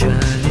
journey